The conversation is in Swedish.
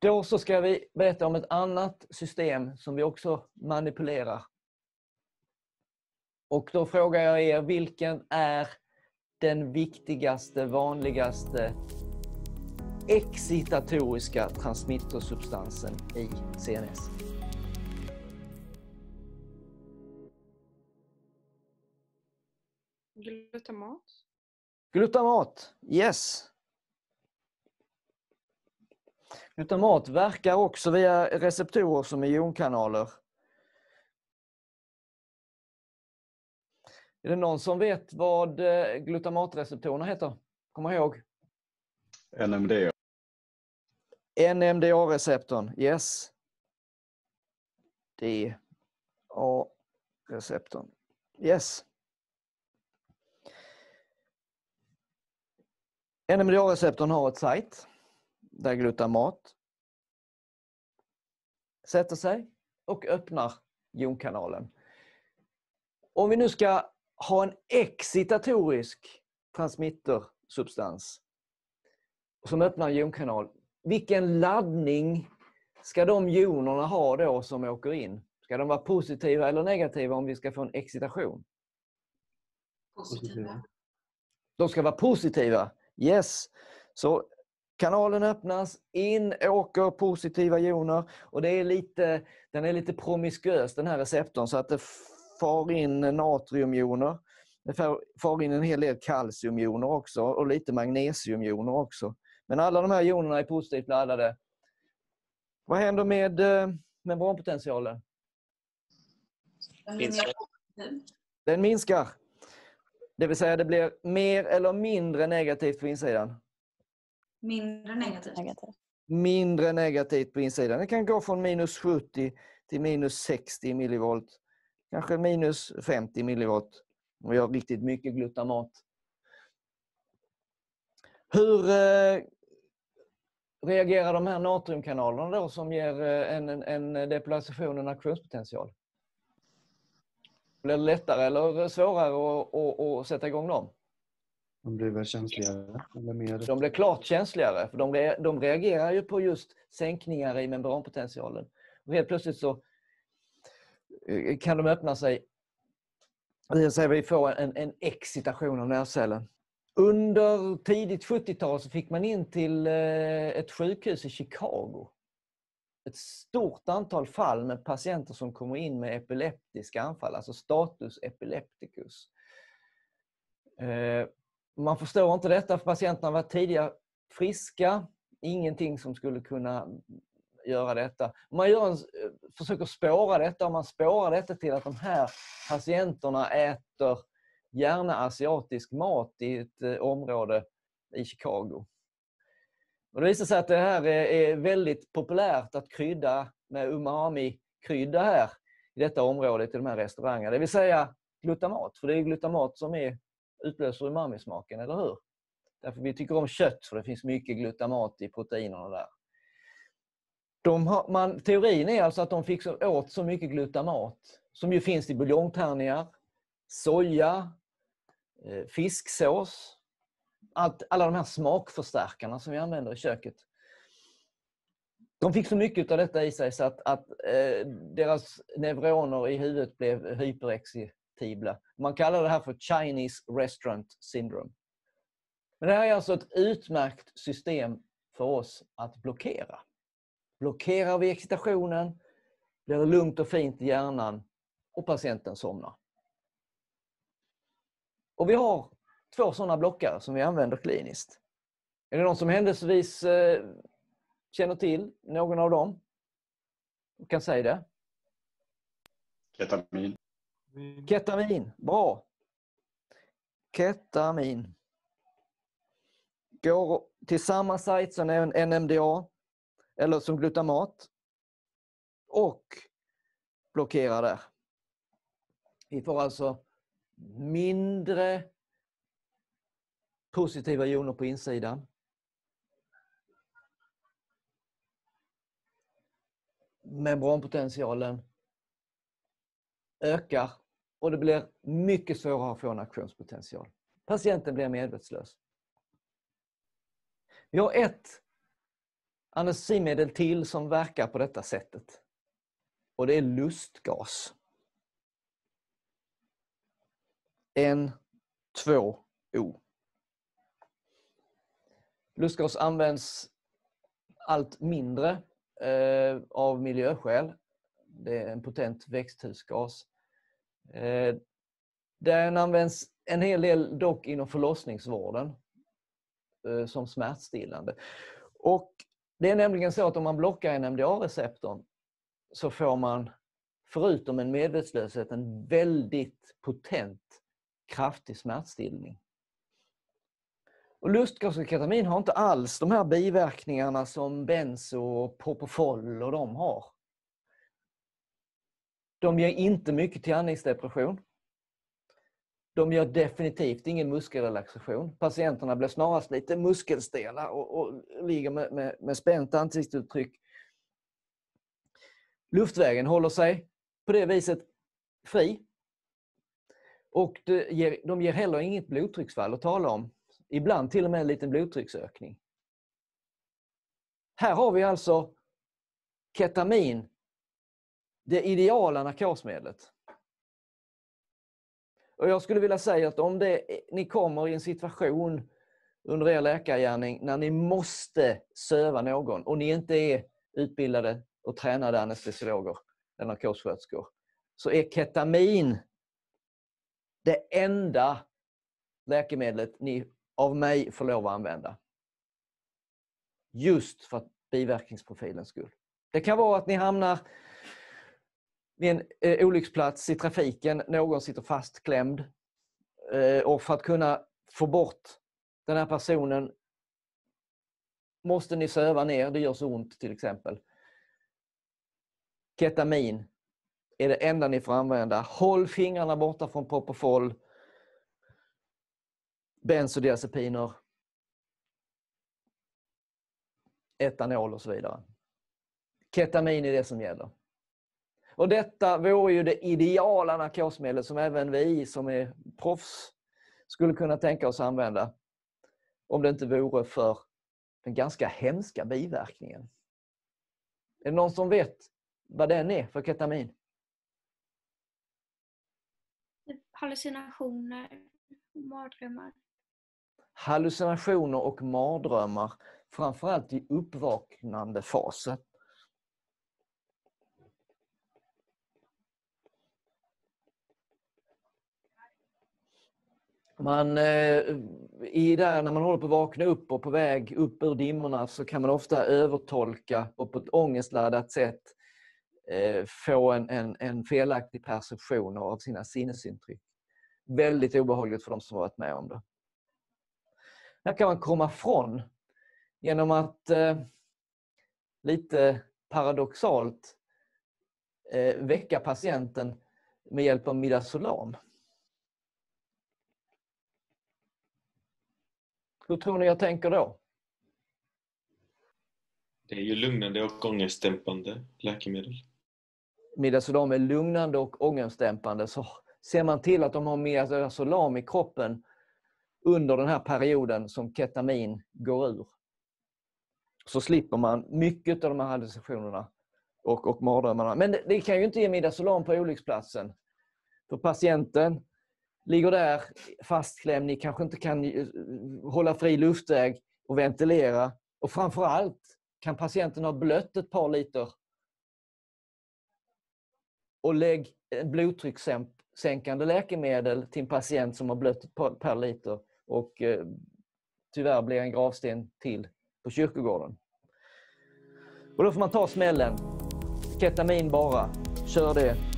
Då så ska vi berätta om ett annat system som vi också manipulerar. Och då frågar jag er, vilken är den viktigaste, vanligaste excitatoriska transmittersubstansen i CNS? Glutamat. Glutamat, yes. Glutamat verkar också via receptorer som är jonkanaler. Är det någon som vet vad eh, glutamatreceptorerna heter? Kom ihåg. NMDA. NMDA-receptorn, yes. DA-receptorn, yes. NMDA-receptorn har ett site där glutamat sätter sig och öppnar jonkanalen. Om vi nu ska ha en excitatorisk transmittersubstans som öppnar en jonkanal, vilken laddning ska de jonerna ha då som åker in? Ska de vara positiva eller negativa om vi ska få en excitation? Positiva. De ska vara positiva. Yes. Så kanalen öppnas, in åker positiva joner och det är lite, den är lite promiskuös den här receptorn så att det far in natriumjoner. Det far- in en hel del kalciumjoner också och lite magnesiumjoner också. Men alla de här jonerna är positivt laddade. Vad händer med eh, membranpotentialen? Positiv. Den minskar. Det vill säga det blir mer eller mindre negativt på insidan. Mindre negativt. Negativt. Mindre negativt på insidan. Det kan gå från minus 70 till minus 60 millivolt. Kanske minus 50 millivolt. Om vi har riktigt mycket glutamat. Hur eh, reagerar de här natriumkanalerna då som ger eh, en, en, en depolarisation, en aktionspotential? Blir det lättare eller svårare att, att, att sätta igång dem? De blir väl känsligare? Eller mer... De blir klart känsligare, för de, re, de reagerar ju på just sänkningar i membranpotentialen. Och helt plötsligt så eh, kan de öppna sig. Vi får en, en excitation av nervcellen. Under tidigt 70-tal så fick man in till eh, ett sjukhus i Chicago ett stort antal fall med patienter som kommer in med epileptiska anfall, alltså status epilepticus. Man förstår inte detta för patienterna var tidigare friska. Ingenting som skulle kunna göra detta. Man gör en, försöker spåra detta och man spårar detta till att de här patienterna äter gärna asiatisk mat i ett eh, område i Chicago. Och det visar sig att det här är, är väldigt populärt att krydda med umami-krydda här i detta området i de här restaurangerna. Det vill säga glutamat, för det är glutamat som är utlöser umamismaken, eller hur? Därför vi tycker om kött, för det finns mycket glutamat i proteinerna där. De har, man, teorin är alltså att de fick så, åt så mycket glutamat, som ju finns i buljongtärningar, soja, eh, fisksås, allt, alla de här smakförstärkarna som vi använder i köket. De fick så mycket av detta i sig så att, att eh, deras neuroner i huvudet blev hyperexcitibla. Man kallar det här för Chinese Restaurant Syndrome. Men det här är alltså ett utmärkt system för oss att blockera. Blockerar vi excitationen blir det lugnt och fint i hjärnan och patienten somnar. Och vi har två sådana blockare som vi använder kliniskt. Är det någon som händelsevis eh, känner till någon av dem? Du kan säga det. Ketamin. Ketamin, bra. Ketamin. Går till samma sajt som NMDA eller som glutamat och blockerar där. Vi får alltså mindre positiva joner på insidan. Membranpotentialen ökar och det blir mycket svårare att få en aktionspotential. Patienten blir medvetslös. Vi har ett anestesimedel till som verkar på detta sättet. Och det är lustgas. En, två, o. Lustgas används allt mindre eh, av miljöskäl. Det är en potent växthusgas. Eh, den används en hel del dock inom förlossningsvården eh, som smärtstillande. Och det är nämligen så att om man blockar NMDA-receptorn så får man förutom en medvetslöshet en väldigt potent kraftig smärtstillning. Och lustgas och ketamin har inte alls de här biverkningarna som benzo och propofol och de har. De ger inte mycket till andningsdepression. De gör definitivt ingen muskelrelaxation. Patienterna blir snarast lite muskelstela och, och ligger med, med, med spänt ansiktsuttryck. Luftvägen håller sig på det viset fri. Och ger, de ger heller inget blodtrycksfall att tala om. Ibland till och med en liten blodtrycksökning. Här har vi alltså ketamin, det ideala narkosmedlet. Och jag skulle vilja säga att om det, ni kommer i en situation under er läkargärning när ni måste söva någon och ni inte är utbildade och tränade anestesiologer eller narkossköterskor, så är ketamin det enda läkemedlet ni av mig får lov att använda. Just för biverkningsprofilens skull. Det kan vara att ni hamnar vid en eh, olycksplats i trafiken, någon sitter fastklämd eh, och för att kunna få bort den här personen måste ni söva ner, det gör så ont till exempel. Ketamin är det enda ni får använda. Håll fingrarna borta från Propofol, bensodiazepiner, etanol och så vidare. Ketamin är det som gäller. Och detta vore ju det ideala narkosmedlet som även vi som är proffs skulle kunna tänka oss använda. Om det inte vore för den ganska hemska biverkningen. Är det någon som vet vad den är för ketamin? Hallucinationer, mardrömmar. Hallucinationer och mardrömmar, framförallt i uppvaknande fasen. Man, eh, i där, när man håller på att vakna upp och på väg upp ur dimmorna så kan man ofta övertolka och på ett ångestladdat sätt eh, få en, en, en felaktig perception av sina sinnesintryck. Väldigt obehagligt för de som varit med om det. Här kan man komma från genom att eh, lite paradoxalt väcka patienten med hjälp av midazolam. Hur tror ni jag tänker då? Det är ju lugnande och ångestdämpande läkemedel. Midazolam är lugnande och ångestdämpande. Så ser man till att de har midazolam i kroppen under den här perioden som ketamin går ur så slipper man mycket av de här hallucinationerna och, och mardrömmarna. Men det, det, kan ju inte ge midazolam på olycksplatsen. För patienten ligger där fastklämd, ni kanske inte kan eh, hålla fri luftväg och ventilera. Och framförallt kan patienten ha blött ett par liter. Och lägg blodtryckssänkande läkemedel till en patient som har blött ett par, par liter och eh, tyvärr blir en gravsten till på kyrkogården. Och då får man ta smällen. Ketamin bara. Kör det